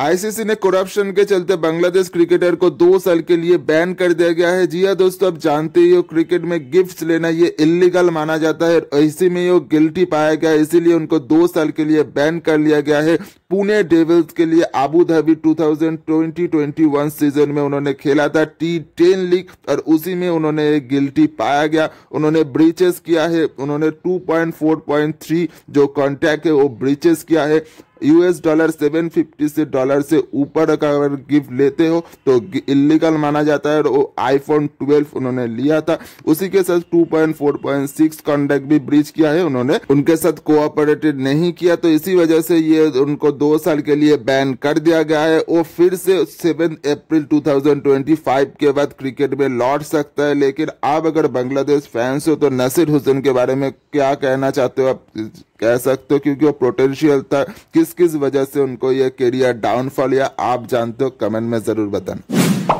ICC ने corruption के चलते बांग्लादेश क्रिकेटर को दो साल के लिए बैन कर दिया गया है। जी हाँ दोस्तों, आप जानते ही हो क्रिकेट में गिफ्ट्स लेना ये इलीगल माना जाता है इसी में ये गिल्टी पाया गया इसीलिए उनको दो साल के लिए बैन कर लिया गया है। पुणे डेविल्स के लिए आबू धाबी 2020-21 सीज़न में उन्होंने खेला था टी टेन लीग और उसी में उन्होंने एक गिल्टी पाया गया। उन्होंने ब्रीचेस किया है। उन्होंने 2.4.3 जो कॉन्टैक्ट है, वो ब्रीचेस किया है। यूएस डॉलर 750 से डॉलर से ऊपर का अगर गिफ्ट लेते हो तो इलीगल माना जाता है, और आईफोन 12 उन्होंने लिया था। उसी के साथ 2.4.6 कॉन्टैक्ट भी ब्रीच किया है। उन्होंने, उनके साथ कोऑपरेटेड नहीं किया तो इसी वजह से ये उनको दो साल के लिए बैन कर दिया गया है। वो फिर से सेवन अप्रैल 2025 के बाद क्रिकेट में लौट सकता है। लेकिन आप अगर बांग्लादेश फैंस हो तो नसीर हुसैन के बारे में क्या कहना चाहते हो? आप कह सकते हो क्योंकि वो पोटेंशियल था। किस किस वजह से उनको ये करियर डाउनफॉल या आप जानते हो? कमेंट में ज़रूर बताना।